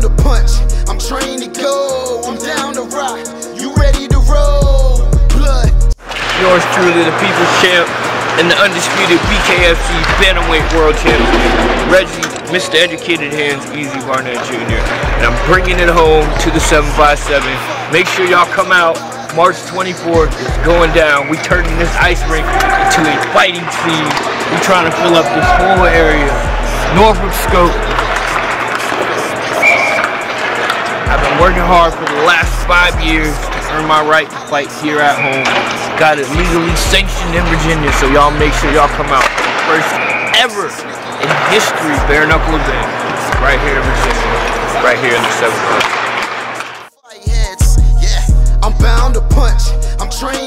bound to punch. I'm trained to go. I'm down to rock. You ready to roll? Blood. Yours truly, the People's Champ and the undisputed BKFC Bantamweight World Champion, Reggie, Mr. Educated Hands, Easy Barnett Jr. And I'm bringing it home to the 757. Make sure y'all come out. March 24th is going down. We turning this ice rink into a fighting scene. We trying to fill up this whole area. Norfolk Scope. Working hard for the last five years to earn my right to fight here at home. Got it legally sanctioned in Virginia, so y'all make sure y'all come out. First ever in history bare knuckle event right here in Virginia, right here in the 7th. Heads. Yeah. I'm bound to punch. I'm trained